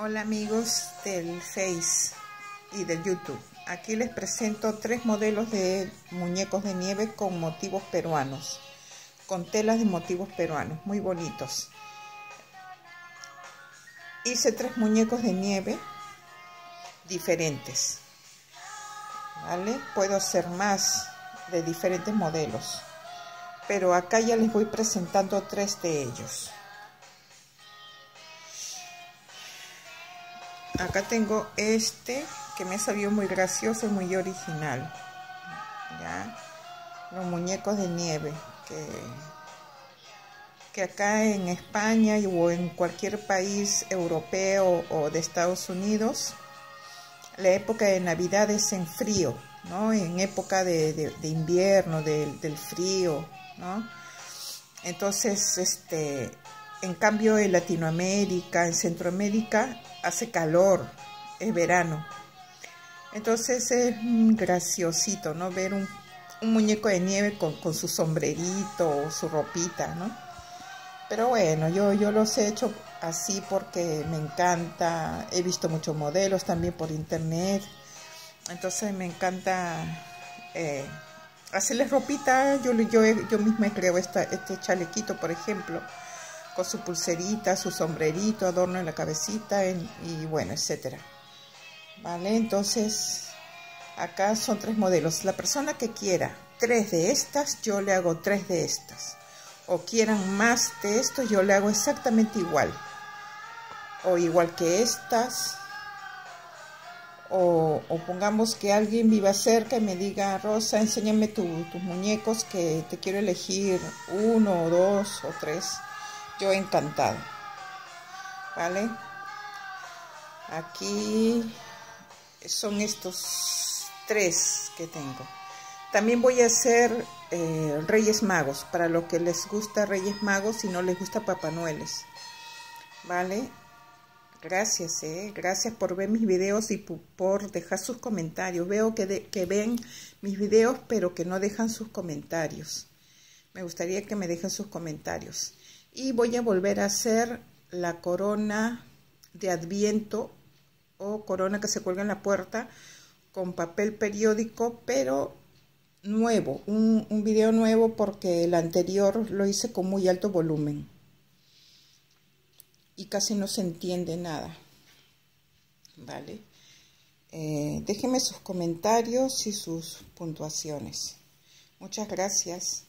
Hola amigos del Face y del YouTube. Aquí les presento tres modelos de muñecos de nieve con motivos peruanos, con telas de motivos peruanos, muy bonitos. Hice tres muñecos de nieve diferentes. ¿Vale? Puedo hacer más de diferentes modelos, pero acá ya les voy presentando tres de ellos. Acá tengo este que me salió muy gracioso y muy original ¿ya? los muñecos de nieve que, que acá en España o en cualquier país europeo o de Estados Unidos la época de Navidad es en frío ¿no? en época de, invierno del frío ¿no? entonces este en cambio en Latinoamérica en Centroamérica hace calor, es verano. Entonces es graciosito, ¿no? Ver un, muñeco de nieve con, su sombrerito o su ropita, ¿no? Pero bueno, yo, yo los he hecho así porque me encanta. He visto muchos modelos también por internet. Entonces me encanta eh, hacerles ropita. Yo, yo, yo misma creo esta, este chalequito, por ejemplo con su pulserita, su sombrerito, adorno en la cabecita y bueno, etcétera. ¿Vale? Entonces, acá son tres modelos. La persona que quiera tres de estas, yo le hago tres de estas. O quieran más de esto, yo le hago exactamente igual. O igual que estas. O, pongamos que alguien viva cerca y me diga, Rosa, enséñame tus muñecos que te quiero elegir uno o dos o tres yo encantado. ¿Vale? Aquí son estos tres que tengo. También voy a hacer eh, Reyes Magos, para lo que les gusta Reyes Magos y no les gusta Papá Noeles. ¿Vale? Gracias, eh. gracias por ver mis videos y por dejar sus comentarios. Veo que, que ven mis videos, pero que no dejan sus comentarios. Me gustaría que me dejen sus comentarios y voy a volver a hacer la corona de adviento o corona que se cuelga en la puerta con papel periódico pero nuevo, un, video nuevo porque el anterior lo hice con muy alto volumen y casi no se entiende nada vale eh, déjenme sus comentarios y sus puntuaciones. Muchas gracias